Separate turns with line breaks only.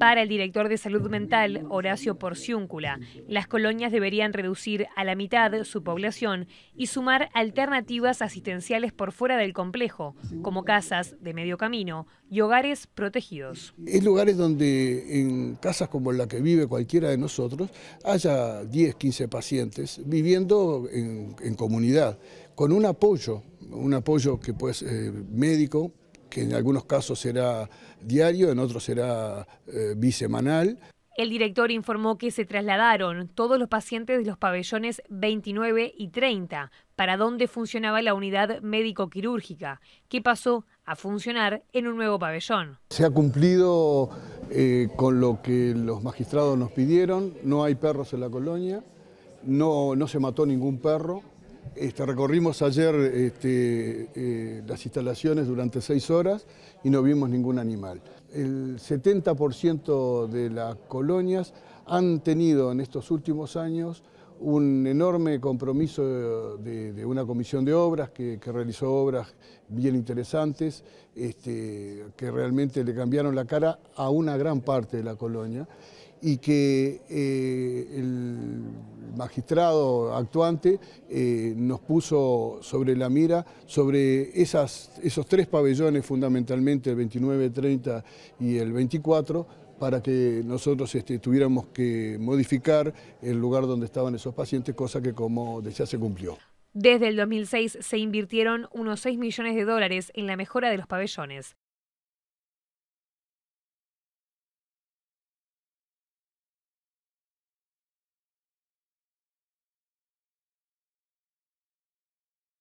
Para el director de salud mental, Horacio Porciúncula, las colonias deberían reducir a la mitad su población y sumar alternativas asistenciales por fuera del complejo, como casas de medio camino y hogares protegidos.
Es lugares donde en casas como la que vive cualquiera de nosotros haya 10, 15 pacientes viviendo en, comunidad, con un apoyo, un apoyo que puede ser médico, que en algunos casos será diario, en otros será eh, bisemanal.
El director informó que se trasladaron todos los pacientes de los pabellones 29 y 30, para donde funcionaba la unidad médico-quirúrgica, que pasó a funcionar en un nuevo pabellón.
Se ha cumplido eh, con lo que los magistrados nos pidieron, no hay perros en la colonia, no, no se mató ningún perro, este, recorrimos ayer este, eh, las instalaciones durante seis horas y no vimos ningún animal. El 70% de las colonias han tenido en estos últimos años un enorme compromiso de, una comisión de obras que, realizó obras bien interesantes, este, que realmente le cambiaron la cara a una gran parte de la colonia y que eh, el magistrado actuante eh, nos puso sobre la mira sobre esos tres pabellones fundamentalmente, el 29, 30 y el 24, para que nosotros este, tuviéramos que modificar el lugar donde estaban esos pacientes, cosa que como decía se cumplió.
Desde el 2006 se invirtieron unos 6 millones de dólares en la mejora de los pabellones.